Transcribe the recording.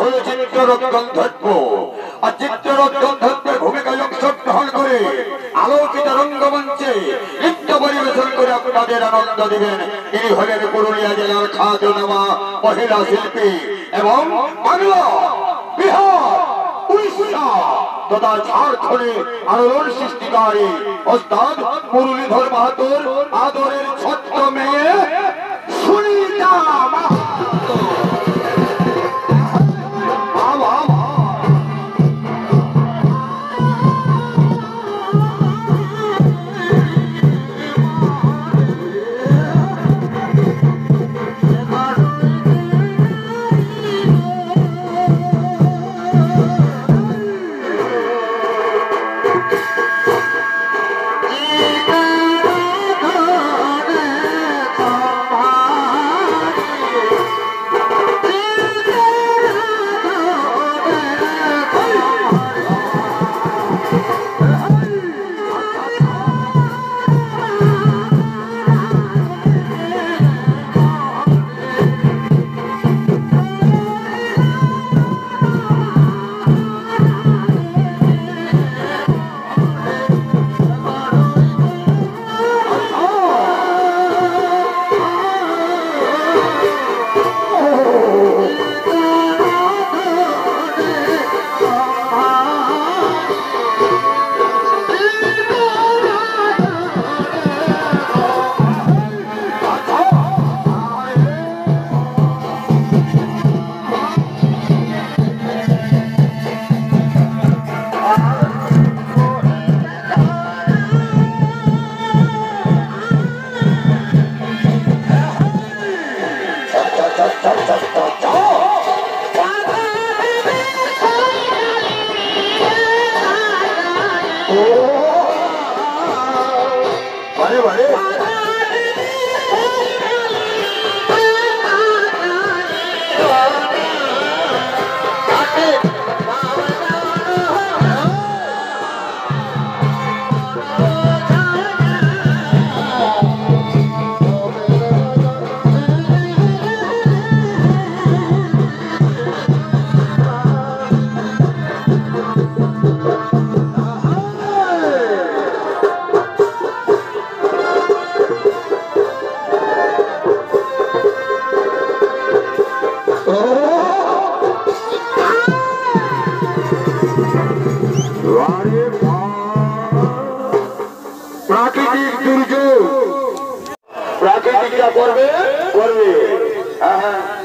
হলো চিত্ররথ গন্ধর্ব আর চিত্ররথ গন্ধর্বের ভূমিকায় অংশগ্রহণ করে, আলোকিত রঙ্গমঞ্চে নৃত্য পরিবেশন করে আপনাদের আনন্দ দিবেন। তিনি হলেন পুরুলিয়া জেলার খাজনামা মহিলা শিল্পী এবং বাংলা, বিহার, উড়িষ্যা তথা ঝাড়খণ্ডে আলোড়ন সৃষ্টিকারী ওস্তাদ মুরলীধর মাহাতোর আদরের ছোট্ট মেয়ে 满意满意 প্রাকৃতিক দুর্যোগ। প্রাকৃতিকটা করবে? করবে। হ্যাঁ হ্যাঁ।